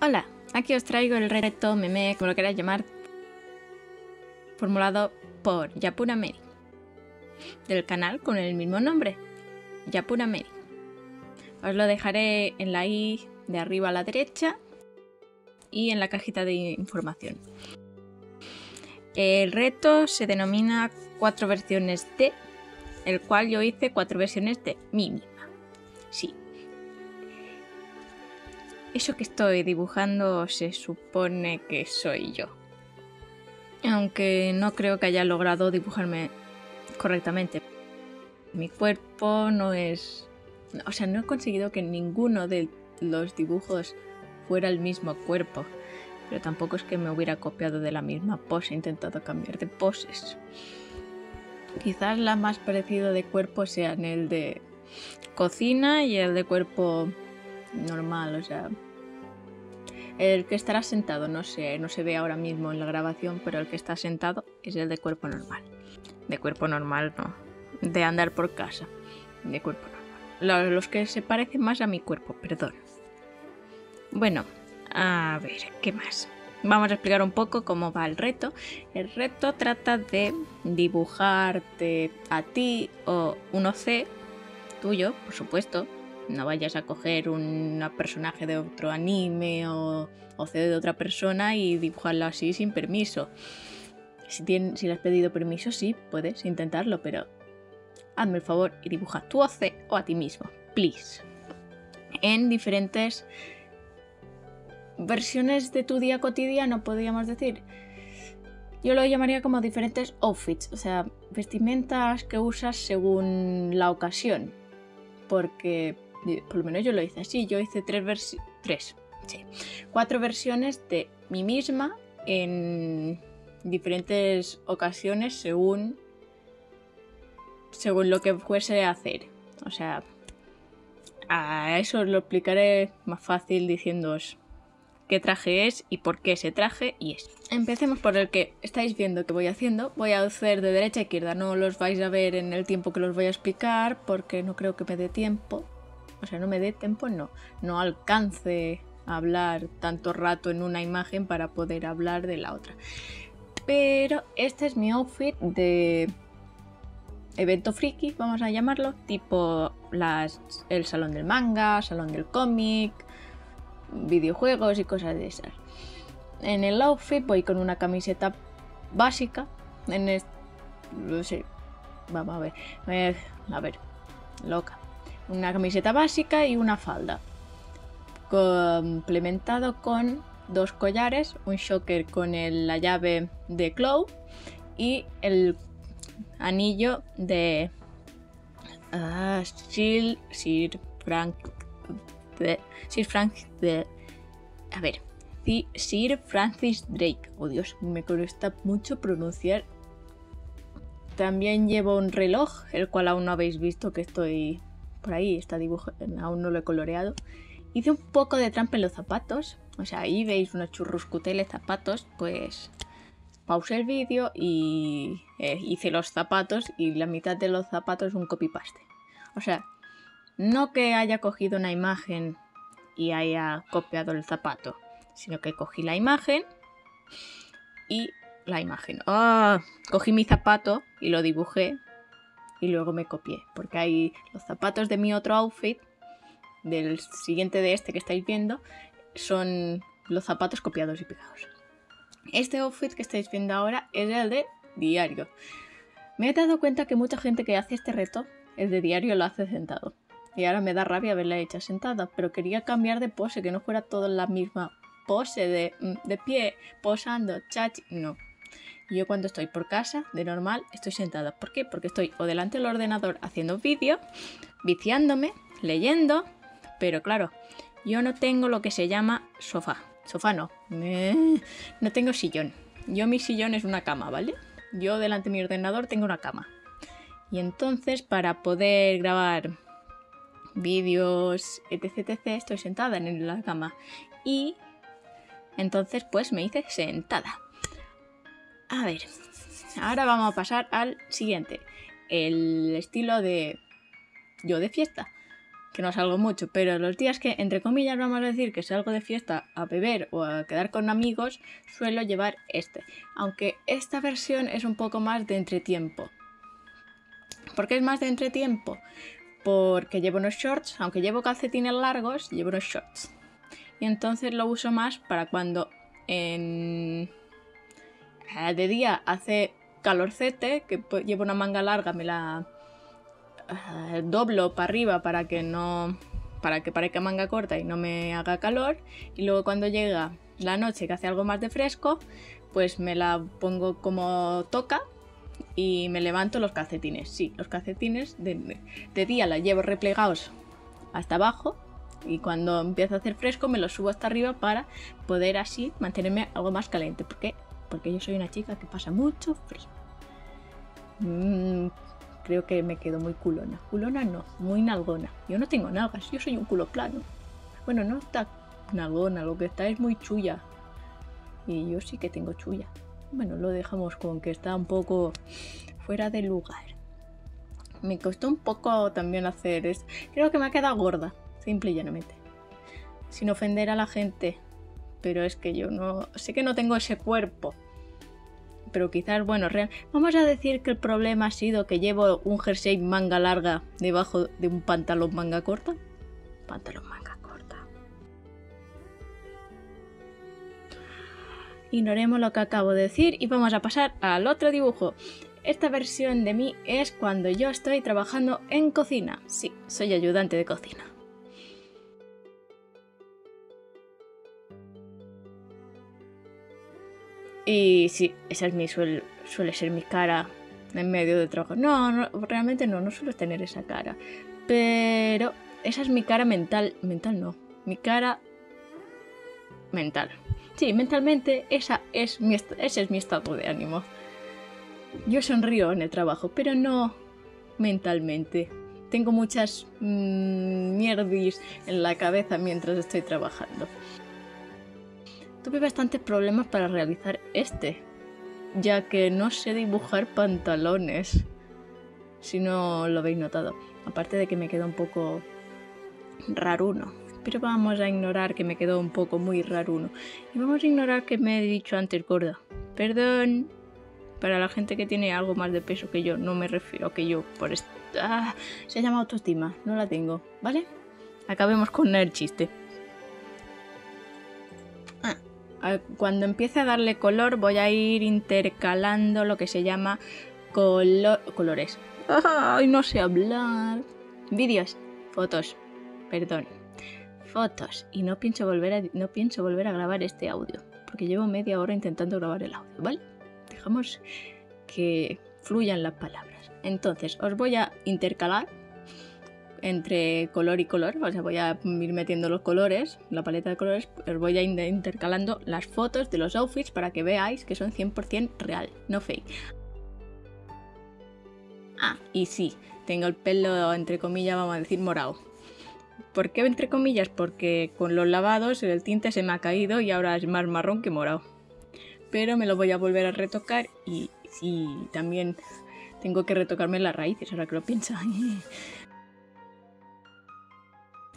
Hola, aquí os traigo el reto meme, como lo queráis llamar, formulado por Yapuna Meri, del canal con el mismo nombre, Yapuna Meri. Os lo dejaré en la i de arriba a la derecha y en la cajita de información. El reto se denomina cuatro versiones de, el cual yo hice cuatro versiones de mí misma. Sí. Eso que estoy dibujando se supone que soy yo. Aunque no creo que haya logrado dibujarme correctamente. Mi cuerpo no es... O sea, no he conseguido que ninguno de los dibujos fuera el mismo cuerpo. Pero tampoco es que me hubiera copiado de la misma pose, he intentado cambiar de poses. Quizás la más parecida de cuerpo sean el de cocina y el de cuerpo normal, o sea, el que estará sentado, no sé, no se ve ahora mismo en la grabación, pero el que está sentado es el de cuerpo normal. De cuerpo normal, no. De andar por casa. De cuerpo normal. Los que se parecen más a mi cuerpo, perdón. Bueno, a ver, ¿qué más? Vamos a explicar un poco cómo va el reto. El reto trata de dibujarte a ti o un OC tuyo, por supuesto, no vayas a coger un personaje de otro anime o, o de otra persona y dibujarlo así sin permiso. Si, si le has pedido permiso, sí, puedes intentarlo, pero hazme el favor y dibuja tu OC o a ti mismo, please. En diferentes versiones de tu día cotidiano, podríamos decir. Yo lo llamaría como diferentes outfits, o sea, vestimentas que usas según la ocasión. Porque por lo menos yo lo hice así, yo hice tres tres, sí, cuatro versiones de mí misma en diferentes ocasiones según según lo que fuese a hacer. O sea, a eso os lo explicaré más fácil diciéndoos qué traje es y por qué ese traje y es. Empecemos por el que estáis viendo que voy haciendo. Voy a hacer de derecha a izquierda, no los vais a ver en el tiempo que los voy a explicar porque no creo que me dé tiempo o sea, no me dé tiempo, no, no alcance a hablar tanto rato en una imagen para poder hablar de la otra. Pero este es mi outfit de evento friki, vamos a llamarlo, tipo el salón del manga, salón del cómic, videojuegos y cosas de esas. En el outfit voy con una camiseta básica, en este, no sé, vamos a ver, eh, a ver, loca una camiseta básica y una falda. Complementado con dos collares, un shocker con la llave de Clow y el anillo de uh, Sir, Sir Frank Sir Frank a ver Sir Francis Drake oh Dios me cuesta mucho pronunciar también llevo un reloj el cual aún no habéis visto que estoy por ahí está dibujo, aún no lo he coloreado. Hice un poco de trampa en los zapatos, o sea, ahí veis unos churruscuteles zapatos, pues pausé el vídeo y eh, hice los zapatos y la mitad de los zapatos un copy-paste. O sea, no que haya cogido una imagen y haya copiado el zapato, sino que cogí la imagen y la imagen. ¡Ah! Cogí mi zapato y lo dibujé y luego me copié, porque hay los zapatos de mi otro outfit, del siguiente de este que estáis viendo, son los zapatos copiados y pegados. Este outfit que estáis viendo ahora es el de diario. Me he dado cuenta que mucha gente que hace este reto, el de diario lo hace sentado. Y ahora me da rabia verla hecha sentada, pero quería cambiar de pose, que no fuera toda la misma pose de, mm, de pie, posando, chachi. No, yo cuando estoy por casa, de normal, estoy sentada. ¿Por qué? Porque estoy o delante del ordenador haciendo vídeo, viciándome, leyendo, pero claro, yo no tengo lo que se llama sofá. Sofá no. No tengo sillón. Yo mi sillón es una cama, ¿vale? Yo delante de mi ordenador tengo una cama. Y entonces para poder grabar vídeos, etc, etc, estoy sentada en la cama. Y entonces pues me hice sentada. A ver, ahora vamos a pasar al siguiente. El estilo de yo de fiesta. que no salgo mucho, pero los días que, entre comillas, vamos a decir que salgo de fiesta a beber o a quedar con amigos, suelo llevar este. Aunque esta versión es un poco más de entretiempo. ¿Por qué es más de entretiempo? Porque llevo unos shorts, aunque llevo calcetines largos, llevo unos shorts. Y entonces lo uso más para cuando en... Eh, de día hace calorcete, que llevo una manga larga, me la eh, doblo para arriba para que no para que parezca manga corta y no me haga calor. Y luego cuando llega la noche que hace algo más de fresco pues me la pongo como toca y me levanto los calcetines. Sí los calcetines de, de día la llevo replegados hasta abajo y cuando empieza a hacer fresco me los subo hasta arriba para poder así mantenerme algo más caliente porque porque yo soy una chica que pasa mucho frío mm, creo que me quedo muy culona. Culona no, muy nalgona. Yo no tengo nalgas, yo soy un culo plano. Bueno, no está nalgona, lo que está es muy chulla. Y yo sí que tengo chulla. Bueno, lo dejamos con que está un poco fuera de lugar. Me costó un poco también hacer esto. Creo que me ha quedado gorda, simple y llanamente. Sin ofender a la gente. Pero es que yo no. Sé que no tengo ese cuerpo pero quizás, bueno, real. Vamos a decir que el problema ha sido que llevo un jersey manga larga debajo de un pantalón manga corta. Pantalón manga corta. Ignoremos lo que acabo de decir y vamos a pasar al otro dibujo. Esta versión de mí es cuando yo estoy trabajando en cocina. Sí, soy ayudante de cocina. Y sí, esa es mi, suele, suele ser mi cara en medio de trabajo. No, no, realmente no, no suelo tener esa cara. Pero esa es mi cara mental. Mental no. Mi cara mental. Sí, mentalmente esa es mi, ese es mi estado de ánimo. Yo sonrío en el trabajo, pero no mentalmente. Tengo muchas mmm, mierdis en la cabeza mientras estoy trabajando tuve bastantes problemas para realizar este, ya que no sé dibujar pantalones, si no lo habéis notado. Aparte de que me quedó un poco raruno. Pero vamos a ignorar que me quedó un poco muy raruno. Y vamos a ignorar que me he dicho antes gorda. Perdón. Para la gente que tiene algo más de peso que yo, no me refiero a que yo por esta... Ah, se llama autoestima, no la tengo, ¿vale? Acabemos con el chiste cuando empiece a darle color voy a ir intercalando lo que se llama colores. Ay, no sé hablar. Vídeos, fotos, perdón. Fotos. Y no pienso, volver a, no pienso volver a grabar este audio. Porque llevo media hora intentando grabar el audio, ¿vale? Dejamos que fluyan las palabras. Entonces, os voy a intercalar entre color y color, o sea, voy a ir metiendo los colores, la paleta de colores, os voy a ir intercalando las fotos de los outfits para que veáis que son 100% real, no fake. Ah, y sí, tengo el pelo, entre comillas, vamos a decir, morado. ¿Por qué entre comillas? Porque con los lavados el tinte se me ha caído y ahora es más marrón que morado. Pero me lo voy a volver a retocar y, también tengo que retocarme las raíces, ahora que lo pienso.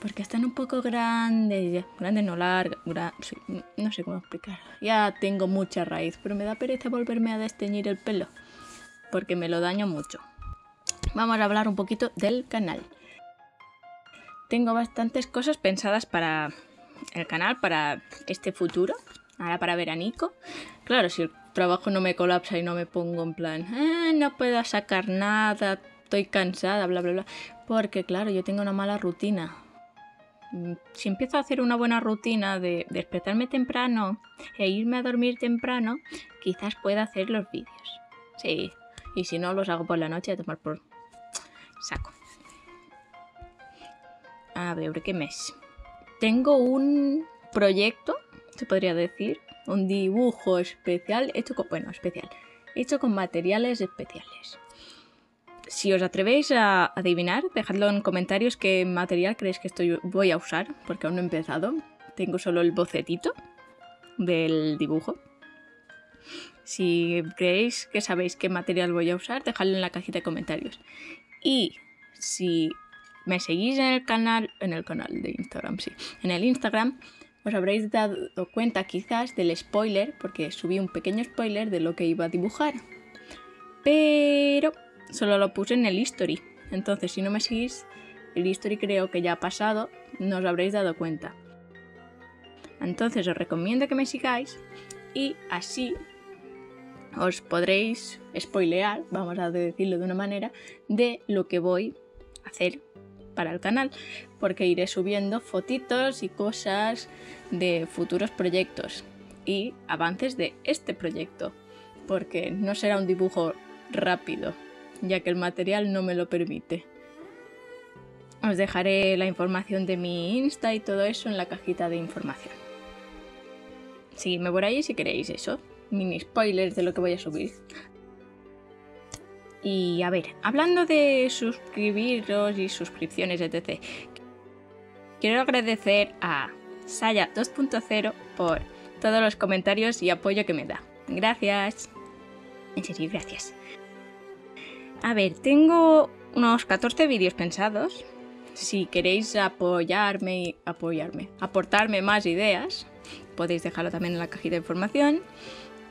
porque están un poco grandes, grandes no largas, no sé cómo explicar. Ya tengo mucha raíz, pero me da pereza volverme a desteñir el pelo, porque me lo daño mucho. Vamos a hablar un poquito del canal. Tengo bastantes cosas pensadas para el canal, para este futuro, ahora para veranico. Claro, si el trabajo no me colapsa y no me pongo en plan, ah, no puedo sacar nada, estoy cansada, bla, bla, bla. Porque claro, yo tengo una mala rutina si empiezo a hacer una buena rutina de despertarme temprano e irme a dormir temprano, quizás pueda hacer los vídeos. Sí, y si no, los hago por la noche a tomar por saco. A ver, ¿qué mes? Tengo un proyecto, se podría decir, un dibujo especial hecho con, bueno, especial, hecho con materiales especiales si os atrevéis a adivinar, dejadlo en comentarios qué material creéis que estoy, voy a usar, porque aún no he empezado. Tengo solo el bocetito del dibujo. Si creéis que sabéis qué material voy a usar, dejadlo en la cajita de comentarios. Y si me seguís en el canal, en el canal de Instagram, sí, en el Instagram, os habréis dado cuenta quizás del spoiler, porque subí un pequeño spoiler de lo que iba a dibujar. Pero solo lo puse en el history. Entonces, si no me seguís, el history creo que ya ha pasado, no os habréis dado cuenta. Entonces os recomiendo que me sigáis y así os podréis spoilear, vamos a decirlo de una manera, de lo que voy a hacer para el canal, porque iré subiendo fotitos y cosas de futuros proyectos y avances de este proyecto, porque no será un dibujo rápido, ya que el material no me lo permite. Os dejaré la información de mi Insta y todo eso en la cajita de información. Seguidme por ahí si queréis eso, mini spoilers de lo que voy a subir. Y a ver, hablando de suscribiros y suscripciones, etc. Quiero agradecer a Saya 2.0 por todos los comentarios y apoyo que me da. Gracias. En serio, gracias. A ver, tengo unos 14 vídeos pensados. Si queréis apoyarme y apoyarme, aportarme más ideas, podéis dejarlo también en la cajita de información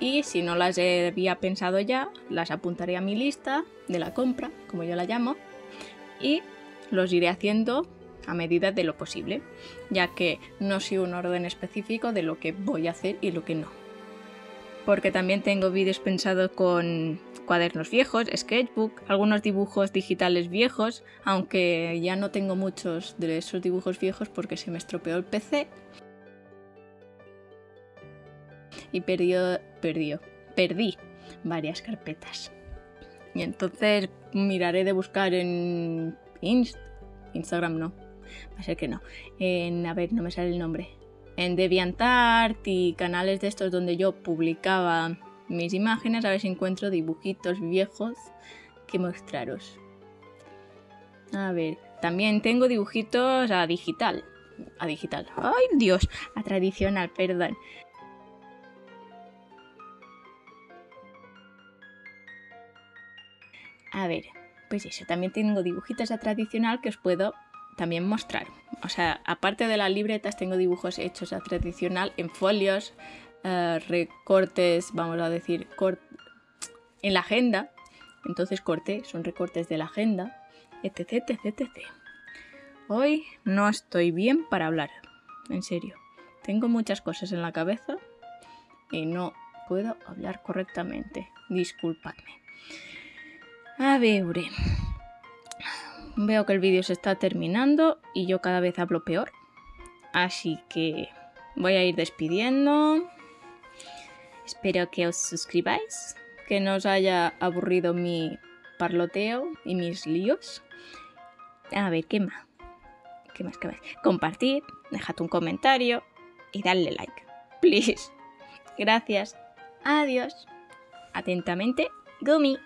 y si no las había pensado ya, las apuntaré a mi lista de la compra, como yo la llamo, y los iré haciendo a medida de lo posible, ya que no sigo un orden específico de lo que voy a hacer y lo que no. Porque también tengo vídeos pensados con cuadernos viejos, sketchbook, algunos dibujos digitales viejos, aunque ya no tengo muchos de esos dibujos viejos porque se me estropeó el PC y perdió, perdió, perdí varias carpetas. Y entonces miraré de buscar en Instagram, no, va a ser que no. En, a ver, no me sale el nombre. En DeviantArt y canales de estos donde yo publicaba mis imágenes, a ver si encuentro dibujitos viejos que mostraros. A ver, también tengo dibujitos a digital. A digital. ¡Ay, Dios! A tradicional, perdón. A ver, pues eso, también tengo dibujitos a tradicional que os puedo también mostrar. O sea, aparte de las libretas, tengo dibujos hechos a tradicional en folios, eh, recortes, vamos a decir, en la agenda. Entonces corté, son recortes de la agenda, etc, etc, etc. Hoy no estoy bien para hablar, en serio. Tengo muchas cosas en la cabeza y no puedo hablar correctamente. Disculpadme. A ver. Veo que el vídeo se está terminando y yo cada vez hablo peor. Así que voy a ir despidiendo. Espero que os suscribáis, que no os haya aburrido mi parloteo y mis líos. A ver, ¿qué más? ¿Qué más? ¿Qué más? Compartid, dejad un comentario y dadle like. Please. Gracias. Adiós. Atentamente, Gumi.